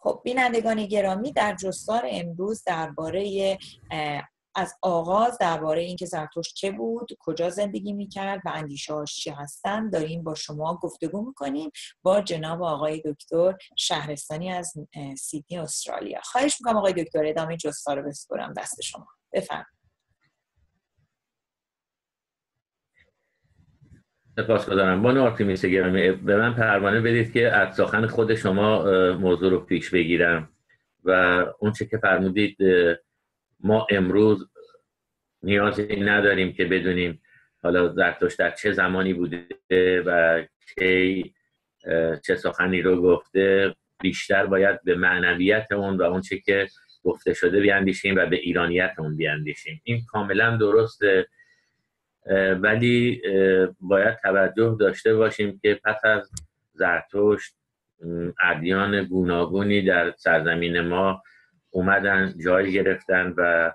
خب بینندگان گرامی در جستار امروز درباره از آغاز درباره اینکه زرتشت چه بود کجا زندگی می‌کرد و اندیشه‌هاش چی هستن داریم با شما گفتگو می‌کنیم با جناب آقای دکتر شهرستانی از سیدنی استرالیا. خواهش می‌کنم آقای دکتر ادامه جستار رو بسپرم دست شما. بفرمایید. سپاسگزارم بانو آرتیمیس گرامی به من پروانه بدید که از سخن خود شما موضوع رو پیش بگیرم و اون چه که فرمودید ما امروز نیازی نداریم که بدونیم حالا زرتشت در چه زمانی بوده و کی چه سخنی رو گفته. بیشتر باید به معنویت اون و اون چه که گفته شده بیاندیشیم و به ایرانیت اون بیاندیشیم. این کاملا درسته. ولی باید توجه داشته باشیم که پس از زرتشت ادیان گوناگونی در سرزمین ما اومدن جای گرفتن و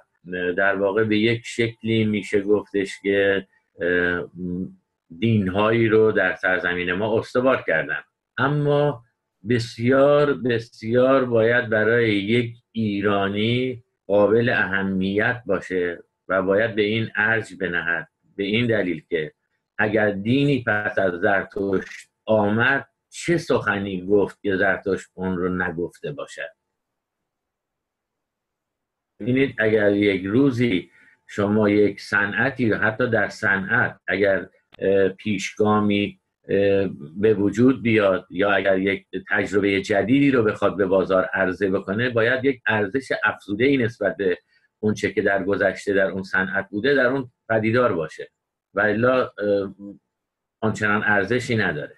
در واقع به یک شکلی میشه گفتش که دینهایی رو در سرزمین ما استوار کردن. اما بسیار بسیار باید برای یک ایرانی قابل اهمیت باشه و باید به این ارج بنهد. به این دلیل که اگر دینی پس از زرتشت آمد چه سخنی گفت که زرتشت اون رو نگفته باشد؟ ببینید اگر یک روزی شما یک صنعتی رو حتی در صنعت اگر پیشگامی به وجود بیاد یا اگر یک تجربه جدیدی رو بخواد به بازار عرضه بکنه باید یک ارزش افزوده ای نسبت به اون چه که در گذشته در اون صنعت بوده در اون پدیدار باشه. و الا آنچنان ارزشی نداره.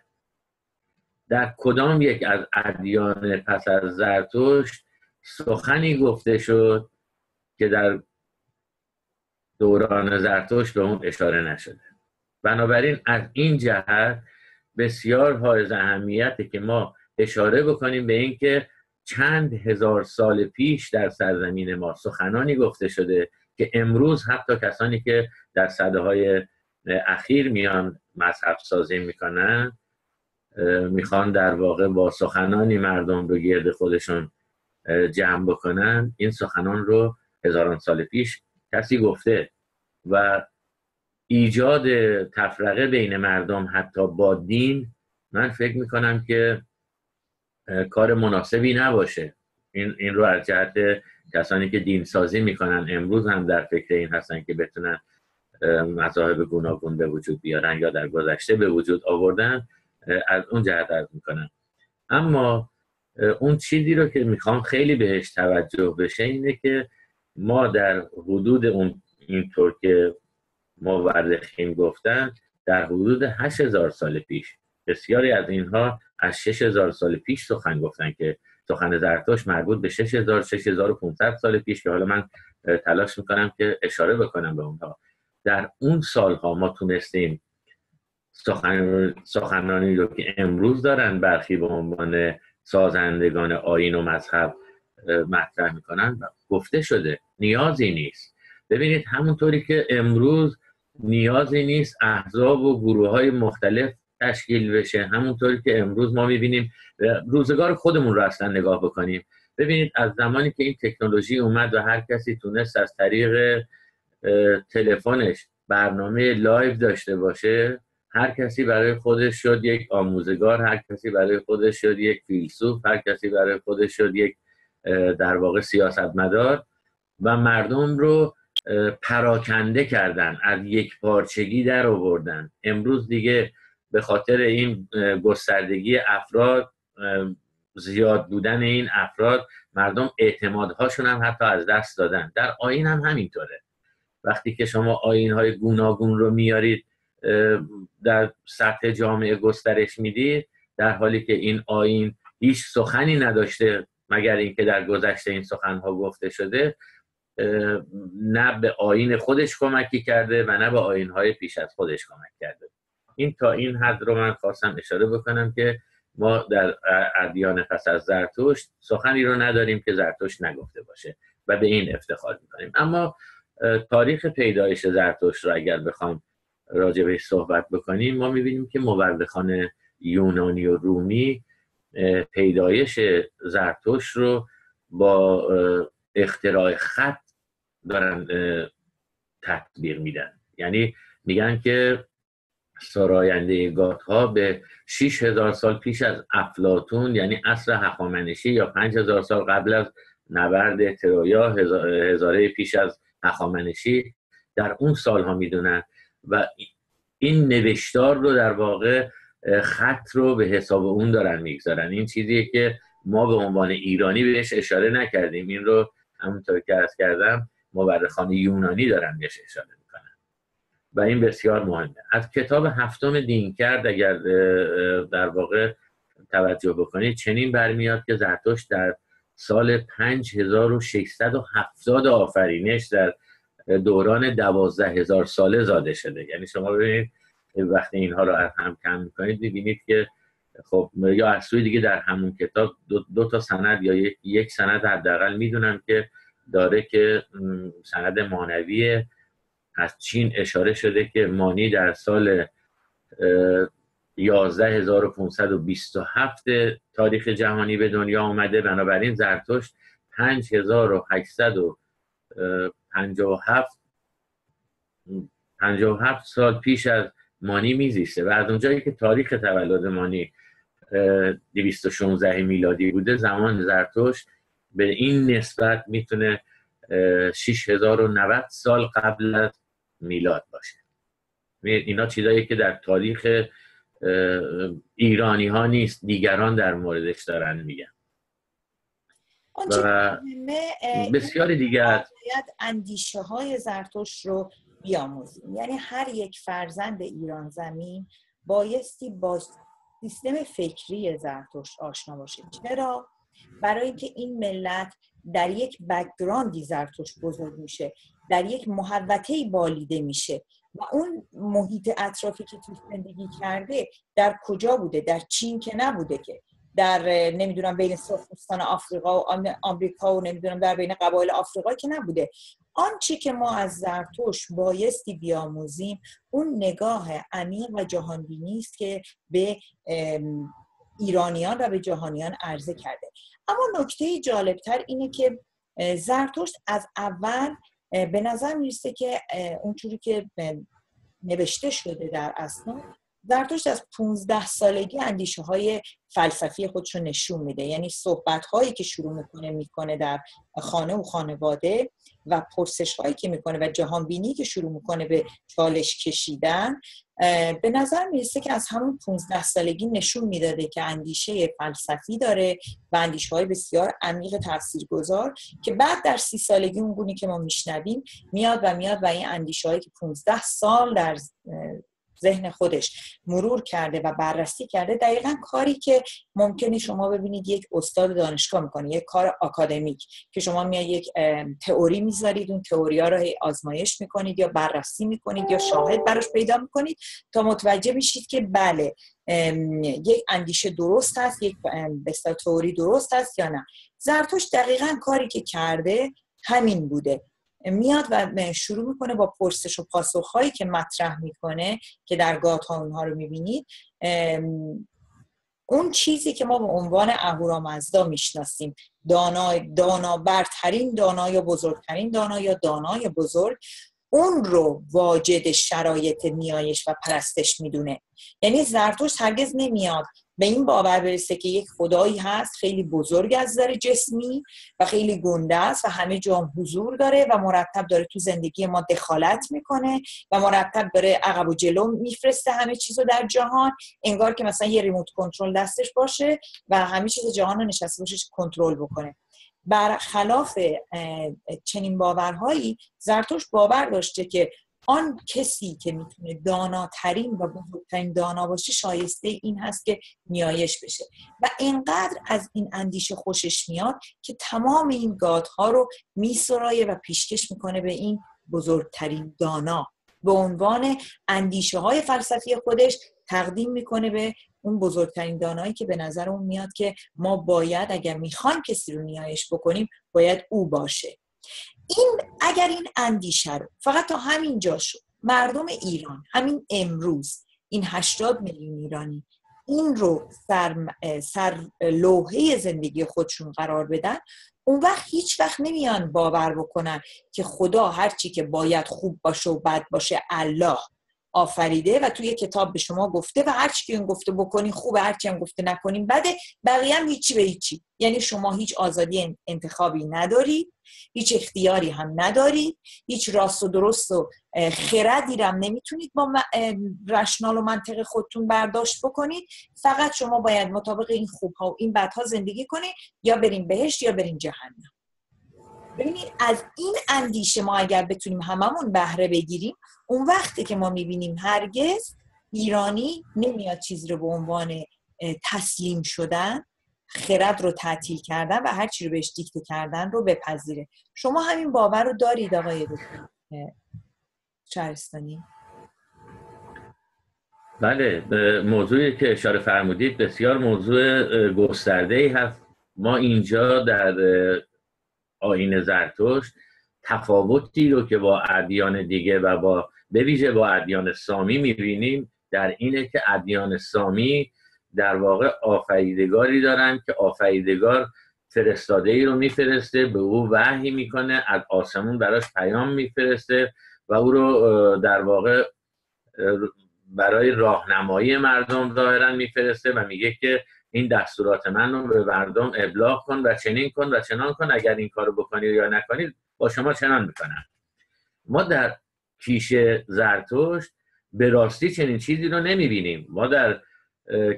در کدام یک از ادیان پس از زرتشت سخنی گفته شد که در دوران زرتشت به اون اشاره نشده؟ بنابراین از این جهت بسیار حائز اهمیته که ما اشاره بکنیم به اینکه چند هزار سال پیش در سرزمین ما سخنانی گفته شده که امروز حتی کسانی که در صده های اخیر میان مذهب سازی می‌کنن می‌خوان در واقع با سخنانی مردم رو گرد خودشون جمع بکنن. این سخنان رو هزاران سال پیش کسی گفته و ایجاد تفرقه بین مردم حتی با دین من فکر می‌کنم که کار مناسبی نباشه. این, این رو از جهت کسانی که دین سازی می‌کنن امروز هم در فکر این هستن که بتونن مذاهب گوناگون به وجود بیارن یا در گذشته به وجود آوردن از اون جهت عرض می‌کنن اما اون چیزی رو که می‌خوام خیلی بهش توجه بشه اینه که ما در حدود اون اینطور که مورخین گفتن در حدود 8000 سال پیش بسیاری از اینها از 6000 سال پیش سخن گفتن که سخن زرتوش مربوط به 6000 6500 سال پیش که حالا من تلاش می‌کنم که اشاره بکنم به اونها. در اون سالها ما تونستیم سخن... سخنانی رو که امروز دارن برخی به عنوان سازندگان آین و مذهب مطرح می‌کنن گفته شده نیازی نیست. ببینید همونطوری که امروز نیازی نیست احزاب و گروه های مختلف تشکیل بشه. همونطوری که امروز ما می‌بینیم روزگار خودمون رو اصلا نگاه بکنیم. ببینید از زمانی که این تکنولوژی اومد و هر کسی تونست از طریق تلفنش برنامه live داشته باشه هر کسی برای خودش شد یک آموزگار هر کسی برای خودش شد یک فیلسوف هر کسی برای خودش شد یک در واقع سیاستمدار و مردم رو پراکنده کردن از یک پارچگی در آوردن. امروز دیگه به خاطر این گستردگی افراد زیاد بودن این افراد مردم اعتمادهاشون هم حتی از دست دادن. در آین هم همینطوره. وقتی که شما آین های گوناگون رو میارید در سطح جامعه گسترش می‌دید در حالی که این آین هیچ سخنی نداشته مگر اینکه در گذشته این سخنها گفته شده نه به آین خودش کمکی کرده و نه به آین های پیش از خودش کمک کرده. این تا این حد رو من خواستم اشاره بکنم که ما در ادیان پس از زرتشت سخنی رو نداریم که زرتشت نگفته باشه و به این افتخار می‌کنیم. اما تاریخ پیدایش زرتشت رو اگر بخوام راجع بهش صحبت بکنیم ما می‌بینیم که مورخان یونانی و رومی پیدایش زرتوش رو با اختراع خط دارن تطبیق میدن. یعنی میگن که سراینده گات ها به 6000 سال پیش از افلاتون یعنی عصر هخامنشی یا 5000 سال قبل از نبرد ترویا هزاره پیش از هخامنشی در اون سالها می‌دونن و این نوشتار رو در واقع خط رو به حساب اون دارن می‌گذارن. این چیزیه که ما به عنوان ایرانی بهش اشاره نکردیم. این رو همونطور که از کردم مورخان یونانی دارن بهش اشاره و این بسیار مهمه. از کتاب هفتم دین کرد اگر در واقع توجه بکنید چنین برمیاد که زرتشت در سال 5670 آفرینش در دوران دوازده هزار ساله زاده شده. یعنی شما ببینید وقتی اینها رو هم کم می‌کنید ببینید که خب یا از سوی دیگه در همون کتاب دو, دو تا سند یا یک, سند حداقل می‌دونم که داره که سند مانوی از چین اشاره شده که مانی در سال 11527 تاریخ جهانی به دنیا آمده. بنابراین زرتشت 5857 57 سال پیش از مانی میزیسته. و از اونجایی که تاریخ تولد مانی 216 میلادی بوده زمان زرتشت به این نسبت می‌تونه 6090 سال قبل از میلاد باشه. اینا چیزایی که در تاریخ ایرانی ها نیست دیگران در موردش دارن میگن. و بسیاری دیگر اندیشه های زرتوش رو بیاموزیم. یعنی هر یک فرزند ایران زمین بایستی با سیستم فکری زرتشت آشنا باشه. چرا؟ برای اینکه این ملت در یک بکگراندی زرتشت بزرگ میشه. در یک محوطه بالیده میشه. و اون محیط اطرافی که توی زندگی کرده در کجا بوده؟ در چین که نبوده که. در نمی‌دونم بین سرخپوستان آفریقا و آمریکا و نمی‌دونم در بین قبایل آفریقا که نبوده. آنچه که ما از زرتوش بایستی بیاموزیم اون نگاه عمیق و جهانبینی است که به ایرانیان و به جهانیان عرضه کرده. اما نکته جالبتر اینه که زرتشت از اول به نظر می‌رسه که اونجوری که نوشته شده در اسناد زرتشت از 15 سالگی اندیشه های فلسفی خودش رو نشون میده. یعنی صحبت هایی که شروع می‌کنه می‌کنه در خانه و خانواده و پرسش هایی که می‌کنه و جهان بینی که شروع می‌کنه به چالش کشیدن به نظر می‌رسه که از همون 15 سالگی نشون می‌داده که اندیشه فلسفی داره و اندیشه های بسیار عمیق تاثیرگذار که بعد در سی سالگی اون که ما میشنویم میاد و میاد و این اندیشه هایی که 15 سال در ذهن خودش مرور کرده و بررسی کرده دقیقا کاری که ممکنه شما ببینید یک استاد دانشگاه می‌کنه یک کار آکادمیک که شما میاد یک تئوری می‌ذارید اون تئوری ها رو آزمایش می‌کنید یا بررسی می‌کنید یا شاهد براش پیدا می‌کنید تا متوجه بشید که بله یک اندیشه درست هست یک بستا تئوری درست هست یا نه. زرتوش دقیقا کاری که کرده همین بوده. میاد و شروع می‌کنه با پرسش و پاسخهایی که مطرح می‌کنه که در گات ها اونها رو می‌بینید اون چیزی که ما به عنوان اهورامزدا می‌شناسیم. دانا دانا برترین دانا یا بزرگترین دانا یا دانای بزرگ اون رو واجد شرایط نیایش و پرستش می‌دونه. یعنی زرتوش هرگز نمیاد به این باور برسه که یک خدایی هست خیلی بزرگ از نظر جسمی و خیلی گنده است و همه جا حضور داره و مرتب داره تو زندگی ما دخالت می‌کنه و مرتب داره عقب و جلو میفرسته همه چیز رو در جهان. انگار که مثلا یه ریموت کنترل دستش باشه و همه چیز جهان رو نشسته باشه کنترل بکنه. برخلاف چنین باورهایی زرتوش باور داشته که آن کسی که می‌تونه داناترین و بزرگترین دانا باشه شایسته این هست که نیایش بشه. و اینقدر از این اندیشه خوشش میاد که تمام این گادها رو میسرایه و پیشکش می‌کنه به این بزرگترین دانا. به عنوان اندیشه های فلسفی خودش تقدیم می‌کنه به اون بزرگترین دانایی که به نظر اون میاد که ما باید اگر می‌خوایم کسی رو نیایش بکنیم باید او باشه. این اگر این اندیشه رو فقط تا همین جا شد. مردم ایران همین امروز این 80 میلیون ایرانی این رو سر, سر لوحه زندگی خودشون قرار بدن اون وقت هیچ وقت نمیان باور بکنن که خدا هرچی که باید خوب باشه و بد باشه الله آفریده و توی کتاب به شما گفته و هر چی که اون گفته بکنین خوبه هر چی هم گفته نکنین بده بقیه هم هیچی به هیچی. یعنی شما هیچ آزادی انتخابی ندارید هیچ اختیاری هم ندارید هیچ راست و درست و خردی هم نمی‌تونید با رشنال و منطق خودتون برداشت بکنید. فقط شما باید مطابق این خوبها و این بدها زندگی کنید یا برین بهشت یا برین جهنم. ببینید از این اندیشه ما اگر بتونیم هممون بهره بگیریم اون وقتی که ما می‌بینیم هرگز ایرانی نمیاد چیز رو به عنوان تسلیم شدن خرد رو تعطیل کردن و هر چی رو بهش دیکته کردن رو بپذیره. شما همین باور رو دارید آقای دکتر بله موضوعی که اشاره فرمودید بسیار موضوع گسترده ای هست. ما اینجا در آین زرتشت تفاوتی رو که با ادیان دیگه و با به ویژه با ادیان سامی می‌بینیم در اینه که ادیان سامی در واقع آفریدگاری دارن که آفریدگار فرستاده ای رو میفرسته به او وحی می‌کنه از آسمون براش پیام میفرسته و او رو در واقع برای راهنمایی مردم ظاهرا میفرسته و میگه که این دستورات من رو به مردم ابلاغ کن و چنین کن و چنان کن اگر این کارو بکنی یا نکنید با شما چنان می‌کنن ما در کیش زرتشت به راستی چنین چیزی رو نمی‌بینیم. ما در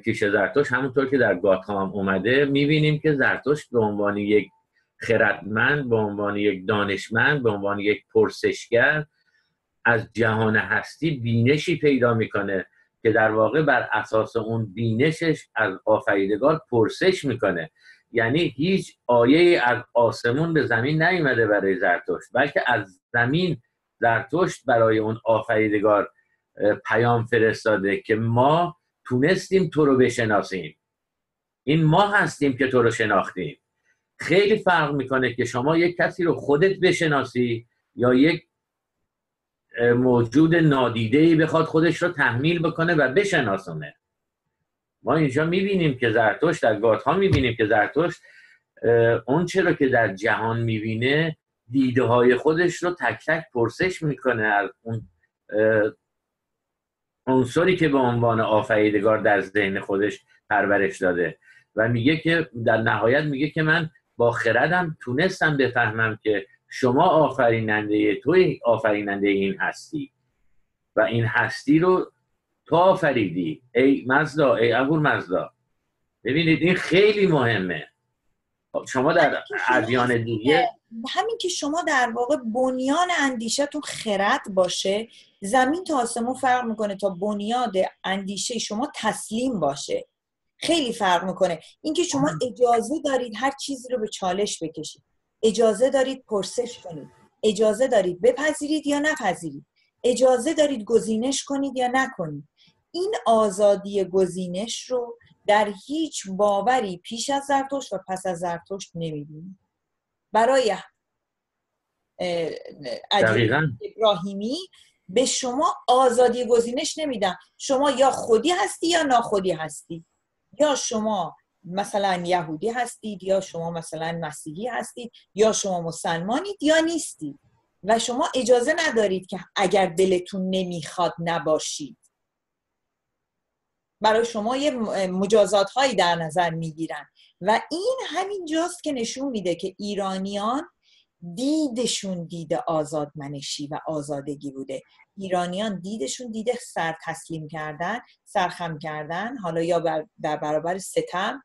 کیش زرتشت همونطور که در گاتام اومده می‌بینیم که زرتشت به عنوان یک خردمند به عنوان یک دانشمند به عنوان یک پرسشگر از جهان هستی بینشی پیدا می‌کنه که در واقع بر اساس اون بینشش از آفریدگار پرسش می‌کنه. یعنی هیچ آیه از آسمون به زمین نیومده برای زرتشت بلکه از زمین زرتشت برای اون آفریدگار پیام فرستاده که ما تونستیم تو رو بشناسیم. این ما هستیم که تو رو شناختیم. خیلی فرق می‌کنه که شما یک کسی رو خودت بشناسی یا یک موجود نادیده ای بخواد خودش رو تحمیل بکنه و بشناسونه. ما اینجا می‌بینیم که زرتشت در گات ها می‌بینیم که زرتشت اون چرا که در جهان می‌بینه دیده های خودش رو تک تک پرسش می‌کنه از اون عنصری که به عنوان آفریدگار در ذهن خودش پرورش داده. و میگه که در نهایت میگه که من با خردم تونستم بفهمم که شما آفریننده توی آفریننده این هستی. و این هستی رو تو آفریدی. ای مزدا ای ابور مزدا. ببینید این خیلی مهمه. شما در ادیان دیگه همین که شما در واقع بنیان اندیشهتون خرد باشه زمین تا آسمون فرق می‌کنه تا بنیاد اندیشه شما تسلیم باشه. خیلی فرق می‌کنه. اینکه شما اجازه دارید هر چیزی رو به چالش بکشید. اجازه دارید پرسش کنید. اجازه دارید بپذیرید یا نپذیرید. اجازه دارید گزینش کنید یا نکنید. این آزادی گزینش رو در هیچ باوری پیش از زرتشت و پس از زرتشت نمی‌بینیم برای ابراهیمی به شما آزادی گزینش نمیدن. شما یا خودی هستی یا ناخودی هستی. یا شما مثلا یهودی هستید یا شما مثلا مسیحی هستید یا شما مسلمانید یا نیستید. و شما اجازه ندارید که اگر دلتون نمی‌خواد نباشید. برای شما یه مجازات هایی در نظر می‌گیرن. و این همین جاست که نشون میده که ایرانیان دیدشون دید آزادمنشی و آزادگی بوده. ایرانیان دیدشون دیده سر تسلیم کردن سرخم کردن حالا یا در برابر ستم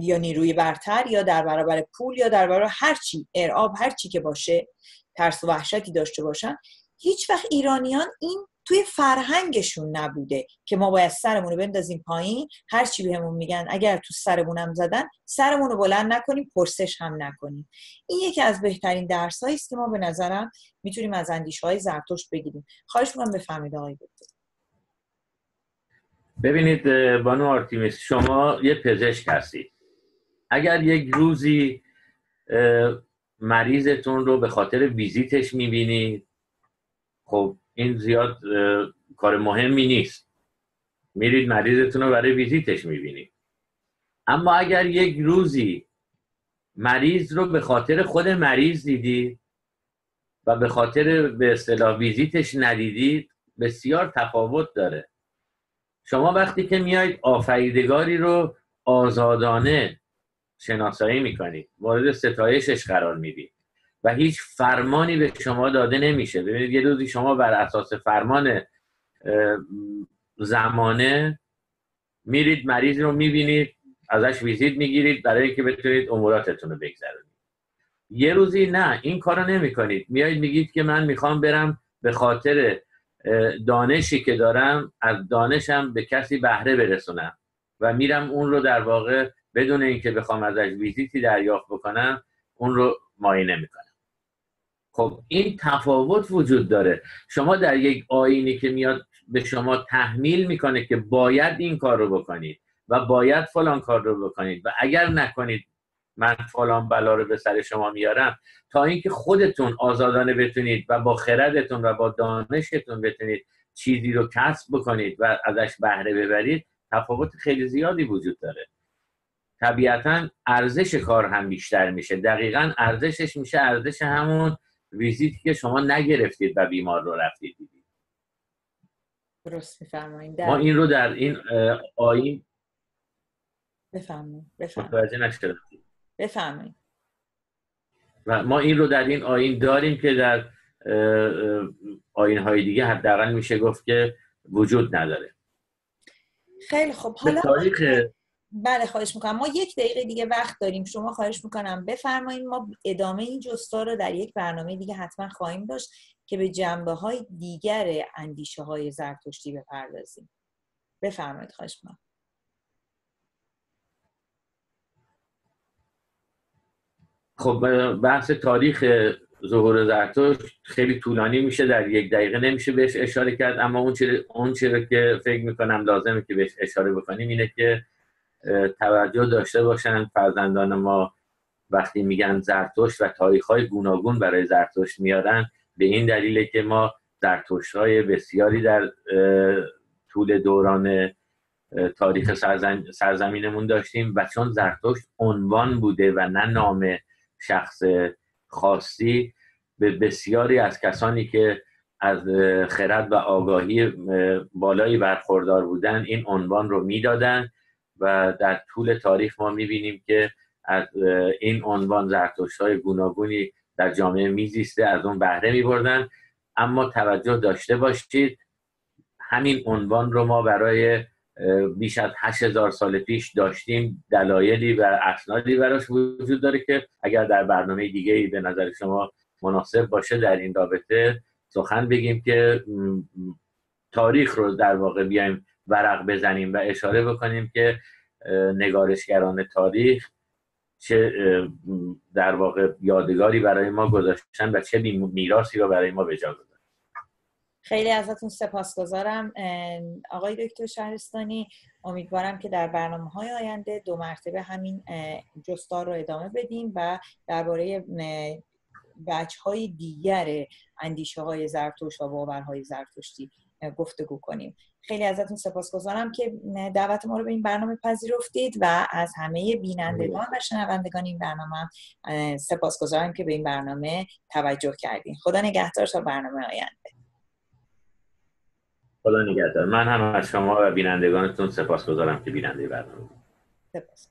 یا نیروی برتر یا در برابر پول یا در برابر هرچی ارعاب هرچی که باشه ترس و وحشتی داشته باشن. هیچ وقت ایرانیان این توی فرهنگشون نبوده که ما باید سرمون رو بندازیم پایین هر چی بهمون میگن اگر تو سرمونم زدن سرمون رو بلند نکنیم پرسش هم نکنیم. این یکی از بهترین درس‌هاست که ما به نظرم می‌تونیم از اندیشه های زرتشت بگیریم. خواهش می‌کنم بفرمایید آقای دکتر. ببینید بانو آرتیمیس شما یه پزشک هستید. اگر یک روزی مریضتون رو به خاطر ویزیتش می‌بینید خب این زیاد کار مهمی نیست. میرید مریضتون رو برای ویزیتش می‌بینید. اما اگر یک روزی مریض رو به خاطر خود مریض دیدید و به خاطر به اصطلاح ویزیتش ندیدید بسیار تفاوت داره. شما وقتی که میاید آفریدگاری رو آزادانه شناسایی می‌کنید مورد ستایشش قرار می‌دید. و هیچ فرمانی به شما داده نمیشه. ببینید یه روزی شما بر اساس فرمان زمانه میرید مریض رو می‌بینید ازش ویزیت می‌گیرید برای اینکه بتونید اموراتتون رو بگذرونید. یه روزی نه این کارو نمی‌کنید. میایید میگید که من می‌خوام برم به خاطر دانشی که دارم از دانشم به کسی بهره برسونم و میرم اون رو در واقع بدون اینکه بخوام ازش ویزیتی دریافت بکنم اون رو معاینه می‌کنم. خب این تفاوت وجود داره. شما در یک آینی که میاد به شما تحمیل می‌کنه که باید این کار رو بکنید و باید فلان کار رو بکنید و اگر نکنید من فلان بلا رو به سر شما میارم. تا اینکه خودتون آزادانه بتونید و با خردتون و با دانشتون بتونید چیزی رو کسب بکنید و ازش بهره ببرید تفاوت خیلی زیادی وجود داره. طبیعتا ارزش کار هم بیشتر میشه. دقیقا ارزشش میشه ارزش همون ویزیتی که شما نگرفتید و بیمار رو رفتید دیدید. درست میفرمایید. ما این رو در این آین بفرمایید بفرمایید. و ما این رو در این آین داریم که در آین های دیگه حداقل میشه گفت که وجود نداره. خیلی خوب. حالا تاریخ بله خواهش می‌کنم. ما یک دقیقه دیگه وقت داریم. شما خواهش می‌کنم بفرمایید. ما ادامه این جستا رو در یک برنامه دیگه حتما خواهیم داشت که به جنبه های دیگر اندیشه های زرتشتی بپردازیم. بفرمایید خواهش می‌کنم. خب بحث تاریخ ظهور زرتشت خیلی طولانی میشه. در یک دقیقه نمیشه بهش اشاره کرد. اما اون چیزی که فکر می‌کنم لازمه که بهش اشاره بکنیم اینه که توجه داشته باشن. فرزندان ما وقتی میگن زرتشت و تاریخ های گوناگون برای زرتشت میارن به این دلیله که ما زرتشت های بسیاری در طول دوران تاریخ سرزمینمون داشتیم و چون زرتشت عنوان بوده و نه نام شخص خاصی به بسیاری از کسانی که از خرد و آگاهی بالایی برخوردار بودن این عنوان رو می‌دادن. و در طول تاریخ ما می‌بینیم که از این عنوان زرتشت های گوناگونی در جامعه میزیسته از اون بهره میبردن. اما توجه داشته باشید همین عنوان رو ما برای بیش از 8000 سال پیش داشتیم. دلایلی و اسنادی براش وجود داره که اگر در برنامه دیگه ای به نظر شما مناسب باشه در این رابطه سخن بگیم که تاریخ رو در واقع بیایم ورق بزنیم و اشاره بکنیم که نگارشگران تاریخ چه در واقع یادگاری برای ما گذاشتن و چه میراسی رو برای ما به جا گذاشتن. خیلی ازتون سپاسگزارم. آقای دکتر شهرستانی امیدوارم که در برنامه های آینده دو مرتبه همین جستار رو ادامه بدیم و درباره بچه های دیگر اندیشه های زرتوش و باورهای زرتشتی گفتگو کنیم. خیلی ازتون سپاسگزارم که دعوت ما رو به این برنامه پذیرفتید و از همه بینندگان و شنوندگان این برنامه سپاسگزارم که به این برنامه توجه کردین. خدا نگهدار تا برنامه آینده. خدا نگهدار. من هم از شما و بینندگانتون سپاسگزارم که بیننده برنامه سپاس.